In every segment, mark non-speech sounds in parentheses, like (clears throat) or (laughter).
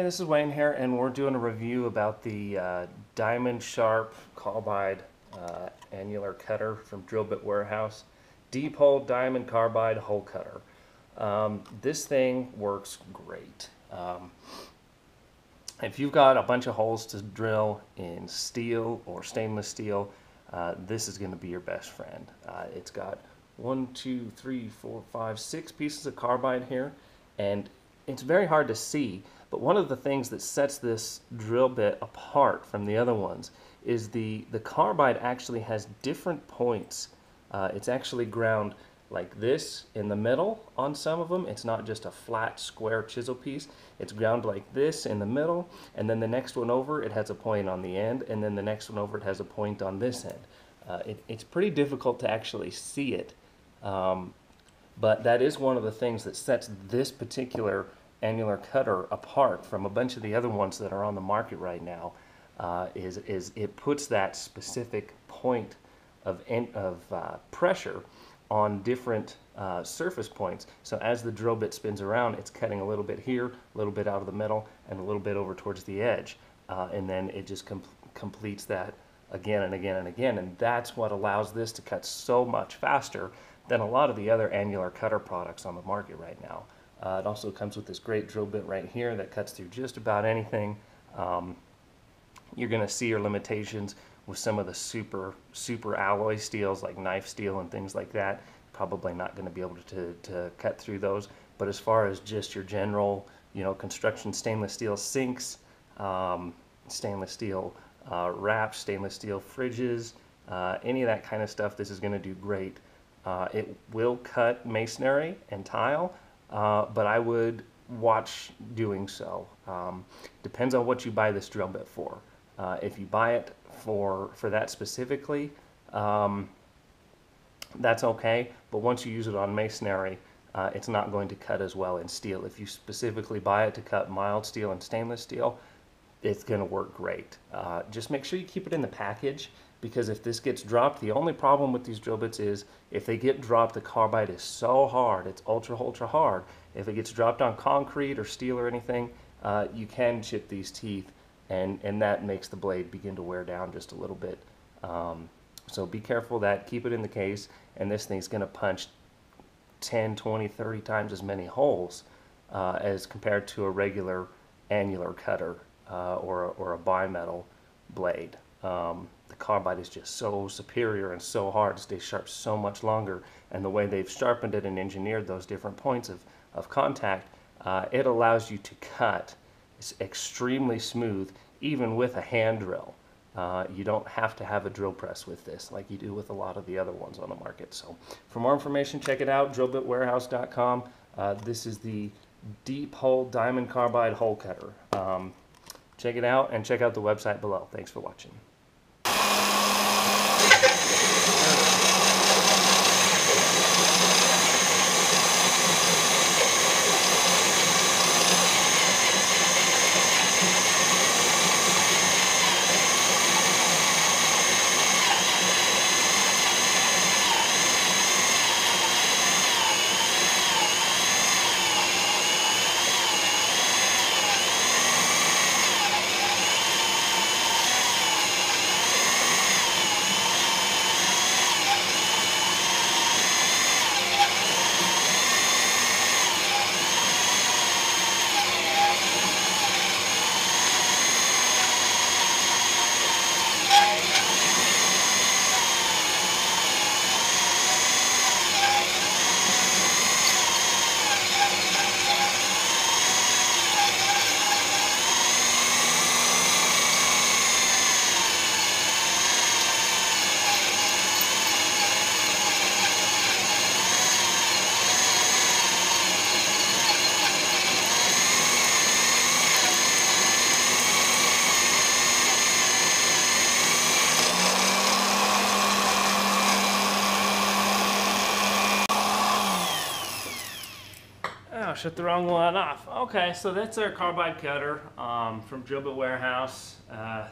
Hey, this is Wayne here, and we're doing a review about the uh, Diamond Sharp Carbide uh, Annular Cutter from Drill Bit Warehouse. Deep hole diamond carbide hole cutter. Um, this thing works great. Um, if you've got a bunch of holes to drill in steel or stainless steel, uh, this is going to be your best friend. Uh, it's got one, two, three, four, five, six pieces of carbide here, and it's very hard to see, but one of the things that sets this drill bit apart from the other ones is the, the carbide actually has different points. Uh, it's actually ground like this in the middle on some of them. It's not just a flat square chisel piece. It's ground like this in the middle, and then the next one over, it has a point on the end, and then the next one over, it has a point on this end. Uh, it, it's pretty difficult to actually see it, um, but that is one of the things that sets this particular annular cutter apart from a bunch of the other ones that are on the market right now. Uh, is, is it puts that specific point of, of uh, pressure on different uh, surface points. So as the drill bit spins around, it's cutting a little bit here, a little bit out of the middle, and a little bit over towards the edge. Uh, and then it just com completes that again and again and again. And that's what allows this to cut so much faster than a lot of the other annular cutter products on the market right now. Uh, it also comes with this great drill bit right here that cuts through just about anything. Um, you're going to see your limitations with some of the super super alloy steels like knife steel and things like that. Probably not going to be able to, to cut through those. But as far as just your general you know construction stainless steel sinks um, stainless steel uh, wraps stainless steel fridges uh, any of that kind of stuff this is going to do great. Uh, it will cut masonry and tile uh, but I would watch doing so um, depends on what you buy this drill bit for uh, if you buy it for for that specifically, um, that's okay. But once you use it on masonry, uh, it's not going to cut as well in steel. If you specifically buy it to cut mild steel and stainless steel, it's going to work great. Uh, just make sure you keep it in the package because if this gets dropped, the only problem with these drill bits is if they get dropped, the carbide is so hard, it's ultra, ultra hard. If it gets dropped on concrete or steel or anything, uh, you can chip these teeth and, and that makes the blade begin to wear down just a little bit. Um, so be careful that, keep it in the case, and this thing's going to punch 10, 20, 30 times as many holes uh, as compared to a regular annular cutter uh, or, a, or a bimetal blade. Um, the carbide is just so superior and so hard, it stays sharp so much longer, and the way they've sharpened it and engineered those different points of, of contact, uh, it allows you to cut it's extremely smooth, even with a hand drill. Uh, you don't have to have a drill press with this like you do with a lot of the other ones on the market. So for more information, check it out, drillbitwarehouse.com. Uh, this is the deep hole diamond carbide hole cutter. Um, check it out and check out the website below. Thanks for watching. Oh, shut the wrong one off. Okay, so that's our carbide cutter um, from Drill Bit Warehouse. Uh,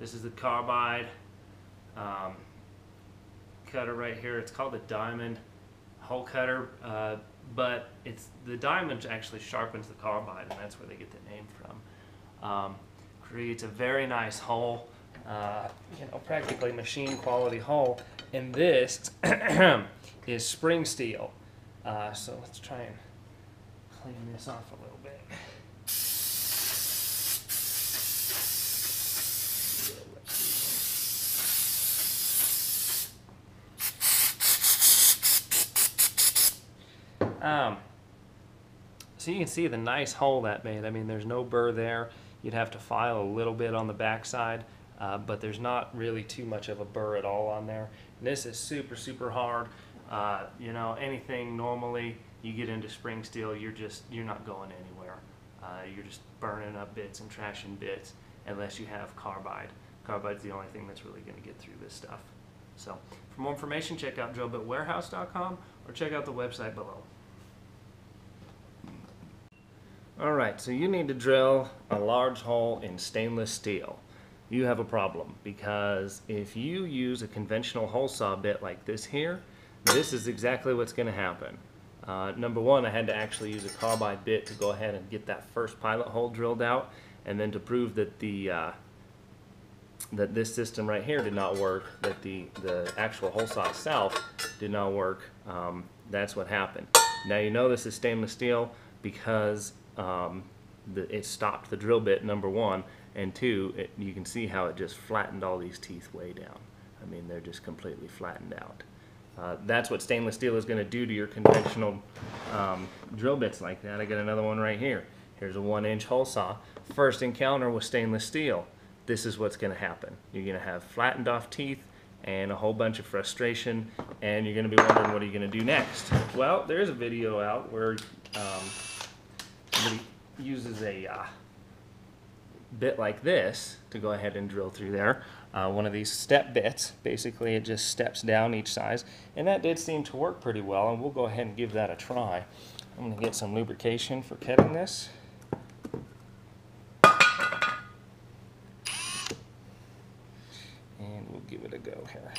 this is the carbide um, cutter right here. It's called a diamond hole cutter, uh, but it's the diamond actually sharpens the carbide, and that's where they get the name from. Um, creates a very nice hole, uh, you know, practically machine quality hole. And this (clears throat) is spring steel. Uh, so let's try and clean this off a little bit. Um, so you can see the nice hole that made. I mean, there's no burr there. You'd have to file a little bit on the backside, uh, but there's not really too much of a burr at all on there. And this is super, super hard. Uh, you know, anything normally you get into spring steel, you're just, you're not going anywhere. Uh, you're just burning up bits and trashing bits unless you have carbide. Carbide's the only thing that's really going to get through this stuff. So, for more information, check out drillbitwarehouse.com or check out the website below. All right, so you need to drill a large hole in stainless steel. You have a problem because if you use a conventional hole saw bit like this here, this is exactly what's going to happen. Uh, number one, I had to actually use a carbide bit to go ahead and get that first pilot hole drilled out, and then to prove that the uh, that this system right here did not work, that the the actual hole saw itself did not work. Um, that's what happened. Now you know this is stainless steel because um, the, it stopped the drill bit, number one, and two, it, you can see how it just flattened all these teeth way down. I mean, they're just completely flattened out. Uh, that's what stainless steel is going to do to your conventional um, drill bits like that. I got another one right here. Here's a one inch hole saw. First encounter with stainless steel. This is what's going to happen. You're going to have flattened off teeth and a whole bunch of frustration and you're going to be wondering what are you going to do next. Well, there's a video out where um, somebody uses a uh, bit like this to go ahead and drill through there. Uh, one of these step bits, basically it just steps down each size, and that did seem to work pretty well, and we'll go ahead and give that a try. I'm going to get some lubrication for cutting this. And we'll give it a go here.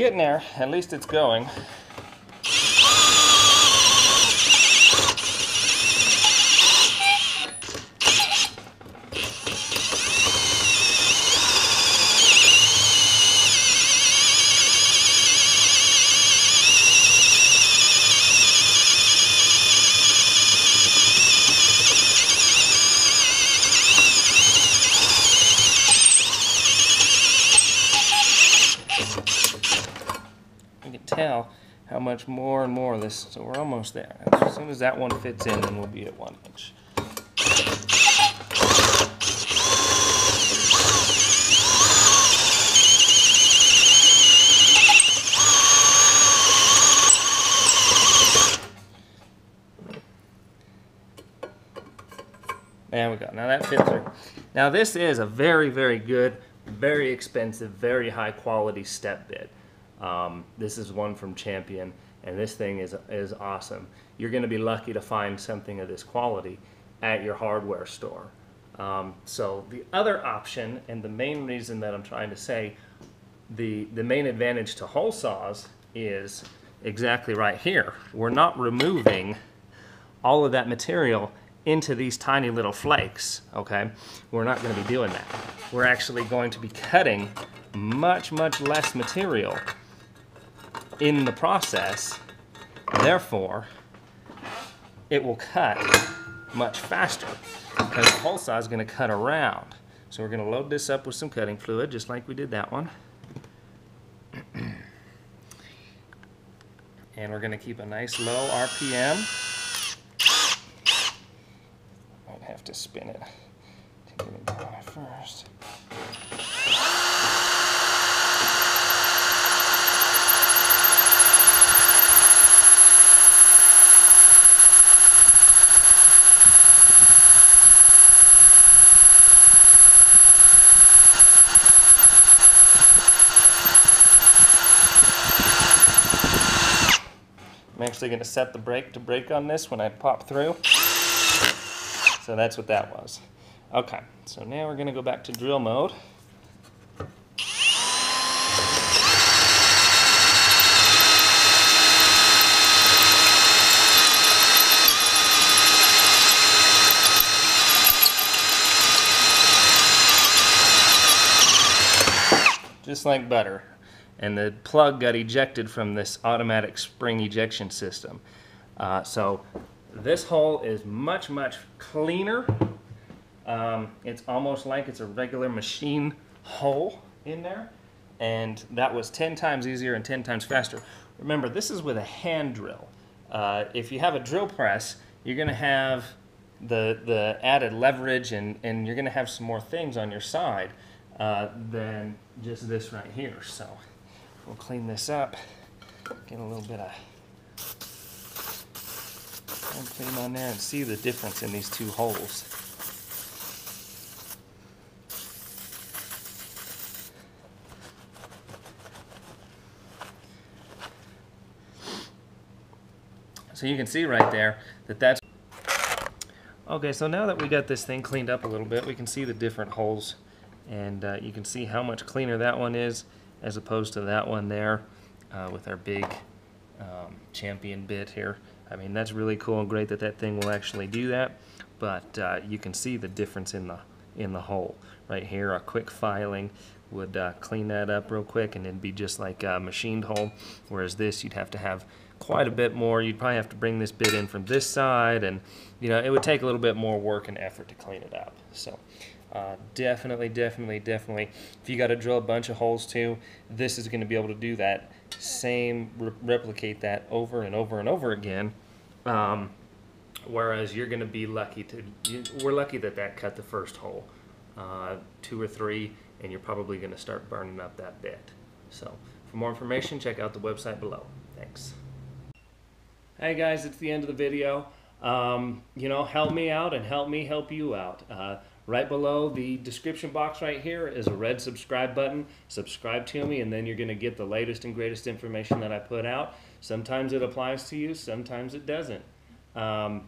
Getting there, at least it's going. Tell how much more and more of this, so we're almost there. As soon as that one fits in, then we'll be at one inch. There we go. Now that fits through. Now this is a very, very good, very expensive, very high quality step bit. Um, this is one from Champion, and this thing is is awesome. You're going to be lucky to find something of this quality at your hardware store. Um, so the other option, and the main reason that I'm trying to say, the the main advantage to hole saws is exactly right here. We're not removing all of that material into these tiny little flakes, okay? We're not going to be doing that. We're actually going to be cutting much, much less material in the process. Therefore, it will cut much faster because the hole saw is going to cut around. So we're going to load this up with some cutting fluid just like we did that one. (clears throat) And we're going to keep a nice low RPM. Might have to spin it to get it down first. Actually going to set the brake to brake on this when I pop through. So that's what that was. Okay, so now we're going to go back to drill mode. Just like butter and the plug got ejected from this automatic spring ejection system. Uh, so this hole is much, much cleaner. Um, it's almost like it's a regular machine hole in there. And that was 10 times easier and 10 times faster. Remember, this is with a hand drill. Uh, if you have a drill press, you're going to have the, the added leverage and, and you're going to have some more things on your side uh, than just this right here. So We'll clean this up. Get a little bit of clean on there and see the difference in these two holes. So you can see right there that that's Okay, so now that we got this thing cleaned up a little bit, we can see the different holes and uh, you can see how much cleaner that one is as opposed to that one there uh, with our big um, champion bit here. I mean, that's really cool and great that that thing will actually do that, but uh, you can see the difference in the in the hole. Right here, a quick filing would uh, clean that up real quick and it'd be just like a machined hole, whereas this you'd have to have quite a bit more. You'd probably have to bring this bit in from this side and you know, it would take a little bit more work and effort to clean it up. So uh, definitely, definitely, definitely. If you got to drill a bunch of holes too, this is going to be able to do that same, re replicate that over and over and over again. Um, whereas you're going to be lucky to, you, we're lucky that that cut the first hole, uh, two or three, and you're probably going to start burning up that bit. So for more information, check out the website below. Thanks. Hey guys, it's the end of the video. Um, you know, help me out and help me help you out. Uh, Right below the description box right here is a red subscribe button. Subscribe to me and then you're going to get the latest and greatest information that I put out. Sometimes it applies to you, sometimes it doesn't. Um,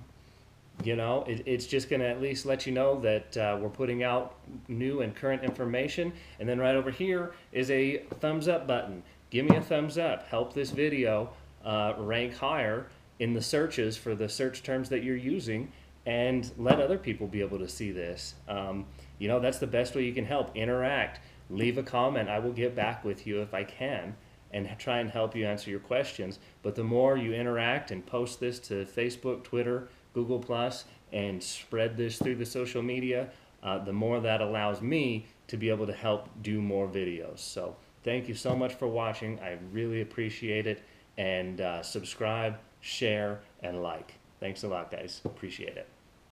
you know, it, it's just going to at least let you know that uh, we're putting out new and current information. And then right over here is a thumbs up button. Give me a thumbs up. Help this video uh, rank higher in the searches for the search terms that you're using and let other people be able to see this. Um, you know, that's the best way you can help. Interact, leave a comment. I will get back with you if I can and try and help you answer your questions. But the more you interact and post this to Facebook, Twitter, Google Plus, and spread this through the social media, uh, the more that allows me to be able to help do more videos. So thank you so much for watching. I really appreciate it. And uh, subscribe, share, and like. Thanks a lot, guys. Appreciate it.